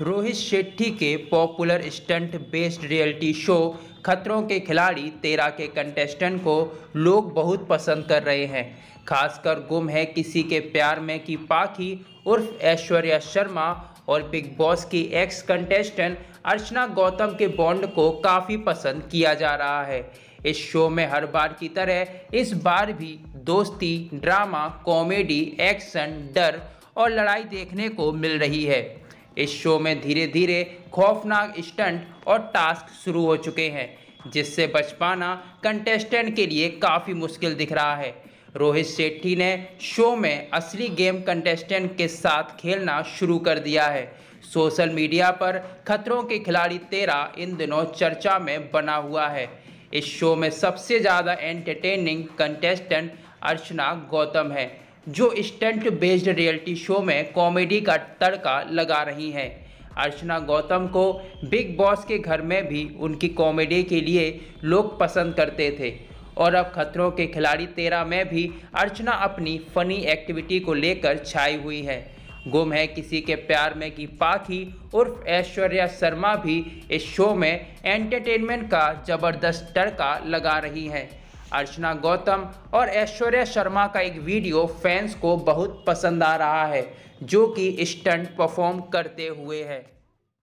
रोहित शेट्टी के popular stunt based reality show Khatron Ke Khiladi तेरह के कंटेस्टेंट को लोग बहुत पसंद कर रहे हैं। खासकर गुम है किसी के प्यार में की पाखी उर्फ़ ऐश्वर्या शर्मा और बिग बॉस की एक्स कंटेस्टेंट अर्चना गौतम के बॉन्ड को काफ़ी पसंद किया जा रहा है। इस शो में हर बार की तरह इस बार भी दोस्ती ड्रामा कॉमेडी एक्शन डर और लड़ाई देखने को मिल रही है। इस शो में धीरे धीरे खौफनाक स्टंट और टास्क शुरू हो चुके हैं, जिससे बच पाना कंटेस्टेंट के लिए काफ़ी मुश्किल दिख रहा है। रोहित शेट्टी ने शो में असली गेम कंटेस्टेंट के साथ खेलना शुरू कर दिया है। सोशल मीडिया पर खतरों के खिलाड़ी तेरा इन दिनों चर्चा में बना हुआ है। इस शो में सबसे ज़्यादा एंटरटेनिंग कंटेस्टेंट अर्चना गौतम है। जो स्टंट बेस्ड रियलिटी शो में कॉमेडी का तड़का लगा रही हैं। अर्चना गौतम को बिग बॉस के घर में भी उनकी कॉमेडी के लिए लोग पसंद करते थे। और अब खतरों के खिलाड़ी तेरह में भी अर्चना अपनी फनी एक्टिविटी को लेकर छाई हुई है। गुम है किसी के प्यार में की पाखी उर्फ़ ऐश्वर्या शर्मा भी इस शो में एंटरटेनमेंट का ज़बरदस्त तड़का लगा रही हैं। अर्चना गौतम और ऐश्वर्या शर्मा का एक वीडियो फैंस को बहुत पसंद आ रहा है, जो कि स्टंट परफॉर्म करते हुए है।